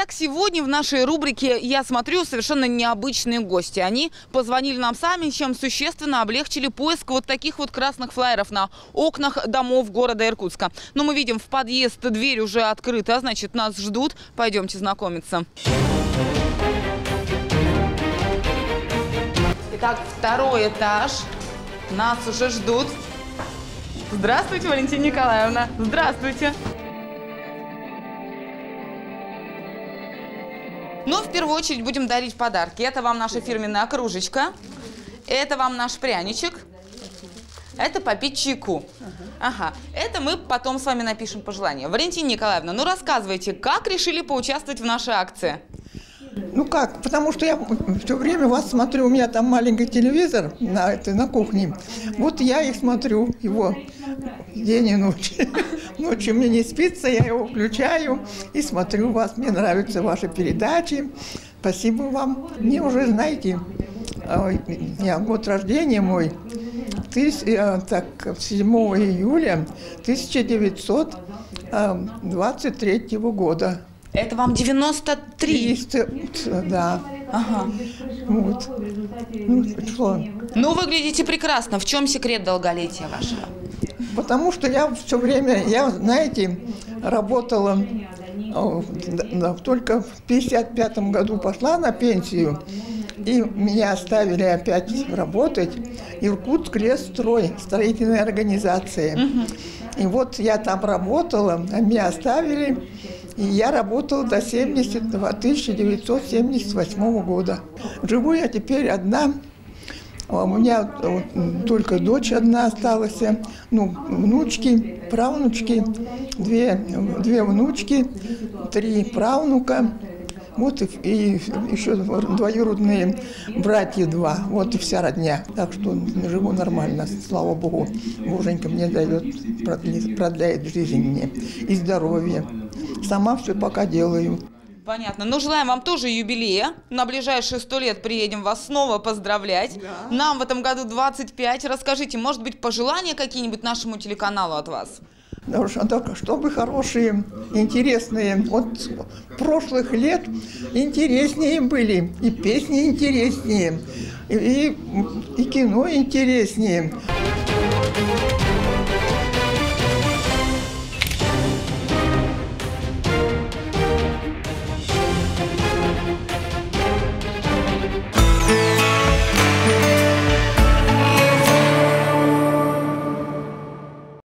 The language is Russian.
Итак, сегодня в нашей рубрике «Я смотрю» совершенно необычные гости. Они позвонили нам сами, чем существенно облегчили поиск вот таких вот красных флайеров на окнах домов города Иркутска. Но мы видим, в подъезд дверь уже открыта, значит, нас ждут. Пойдемте знакомиться. Итак, второй этаж. Нас уже ждут. Здравствуйте, Валентина Николаевна. Здравствуйте. Ну, в первую очередь будем дарить подарки. Это вам наша фирменная кружечка. Это вам наш пряничек. Это попить чайку. Ага. Это мы потом с вами напишем пожелания. Валентина Николаевна, ну рассказывайте, как решили поучаствовать в нашей акции? Ну как, потому что я все время вас смотрю, у меня там маленький телевизор на, этой, на кухне. Вот я и смотрю его день и ночь. Ночью мне не спится, я его включаю и смотрю вас. Мне нравятся ваши передачи. Спасибо вам. Мне уже, знаете, я, год рождения мой, тыс, так, 7 июля 1923 года. Это вам 93? 300, да. Ага. Вот. Ну, что? Ну, выглядите прекрасно. В чем секрет долголетия вашего? Потому что я все время, я, знаете, работала только в 55 году пошла на пенсию, и меня оставили опять работать. Иркутск лесстрой, строительная организация. И вот я там работала, а меня оставили. И я работала до 70, 1978 года. Живу я теперь одна. А у меня только дочь одна осталась, ну, внучки, правнучки, две, две внучки, три правнука, вот и, и еще двоюродные братья два, вот и вся родня. Так что живу нормально, слава Богу. Боженька мне дает, продляет жизнь мне и здоровье. Сама все пока делаю. Понятно. Ну, желаем вам тоже юбилея. На ближайшие сто лет приедем вас снова поздравлять. Да. Нам в этом году 25. Расскажите, может быть, пожелания какие-нибудь нашему телеканалу от вас? чтобы хорошие, интересные, от прошлых лет интереснее были, и песни интереснее, и, и кино интереснее.